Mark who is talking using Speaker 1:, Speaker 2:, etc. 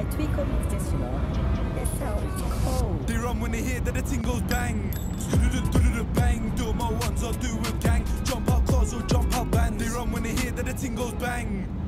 Speaker 1: Tweakle means this, you know. It sounds cold.
Speaker 2: They run when they hear that the tingles goes bang. Do do do do do Bang, do my ones, I'll do a gang. Jump out cars or jump out band. They run when they hear that the tingles goes bang.